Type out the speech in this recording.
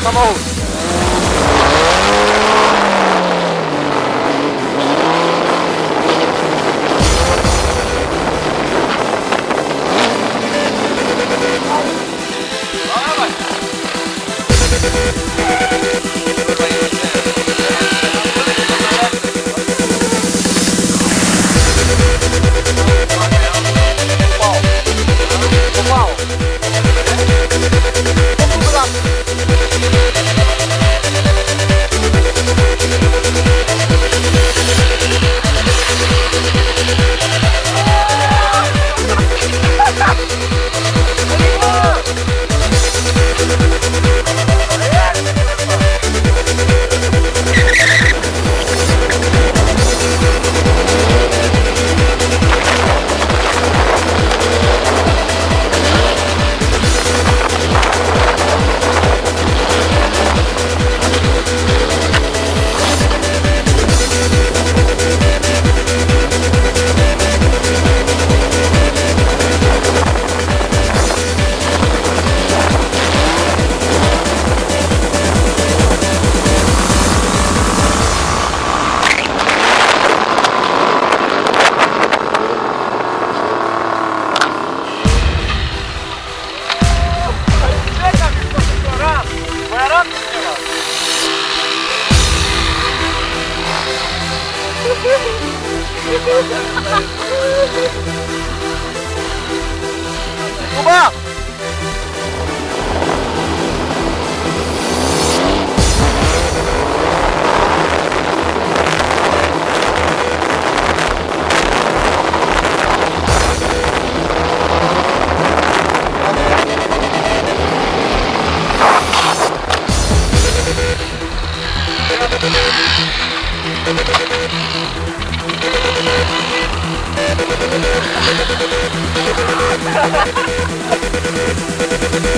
Guacamole. Ha ha ha ha!